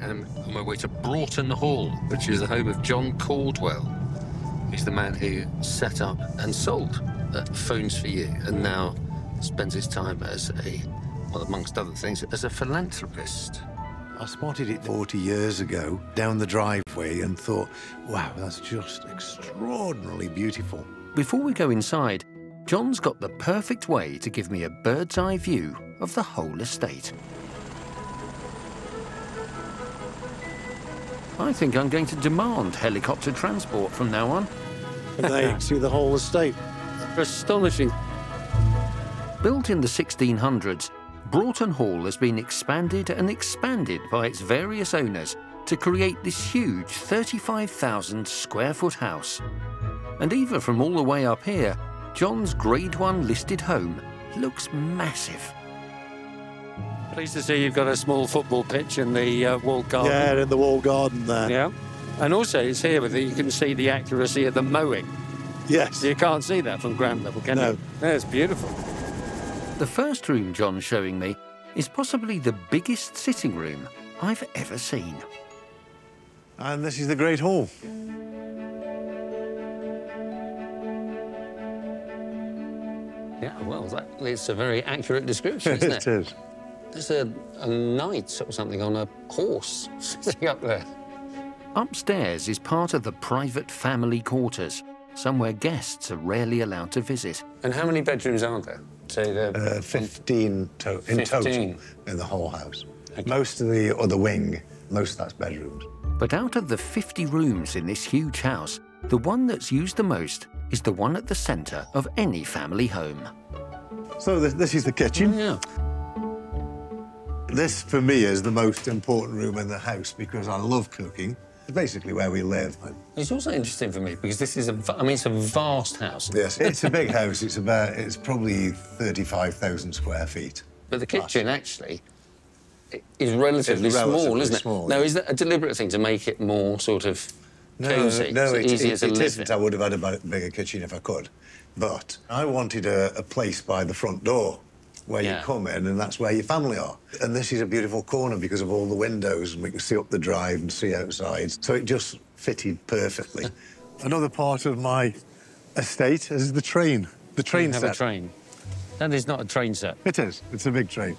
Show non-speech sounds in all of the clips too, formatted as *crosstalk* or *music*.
am on my way to Broughton Hall, which is the home of John Caudwell. He's the man who set up and sold uh, Phones 4u and now spends his time as a, well, amongst other things, as a philanthropist. I spotted it 40 years ago down the driveway and thought, wow, that's just extraordinarily beautiful. Before we go inside, John's got the perfect way to give me a bird's eye view of the whole estate. I think I'm going to demand helicopter transport from now on. And they see the whole estate. Astonishing. Built in the 1600s, Broughton Hall has been expanded and expanded by its various owners to create this huge 35,000 square foot house. And even from all the way up here, John's Grade 1 listed home looks massive. Pleased to see you've got a small football pitch in the uh, walled garden. Yeah, in the wall garden there. Yeah. And also it's here that you can see the accuracy of the mowing. Yes. You can't see that from ground level, can No. you? That's beautiful. The first room John's showing me is possibly the biggest sitting room I've ever seen. And this is the Great Hall. Yeah, well, it's a very accurate description, *laughs* isn't it it? is. There's a, a knight or something on a horse *laughs* sitting up there. Upstairs is part of the private family quarters, somewhere guests are rarely allowed to visit. And how many bedrooms are there? Say there. Uh, 15 to in 15. total in the whole house. Most of the other wing, most of that's bedrooms. But out of the 50 rooms in this huge house, the one that's used the most is the one at the centre of any family home. So this, this is the kitchen. Yeah. This, for me, is the most important room in the house because I love cooking. It's basically where we live. It's also interesting for me because this is a, I mean, it's a vast house. Yes, it's a big house. It's about, it's probably 35,000 square feet. But the kitchen actually is relatively, It's small, isn't it? small, Now, yeah. is that a deliberate thing to make it more sort of No, cosy? no, so it, it, it isn't. in? I would have had a bigger kitchen if I could. But I wanted a, a place by the front door where Yeah. you come in and that's where your family are. And this is a beautiful corner because of all the windows and we can see up the drive and see outside. So it just fitted perfectly. *laughs* Another part of my estate is the train. The train You have set. a train. That is not a train set. It is. It's a big train.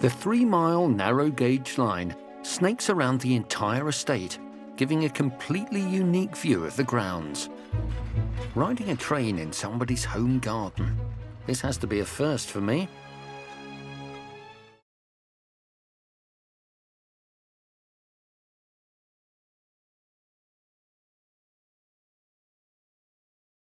The three mile narrow gauge line snakes around the entire estate, giving a completely unique view of the grounds. Riding a train in somebody's home garden. This has to be a first for me.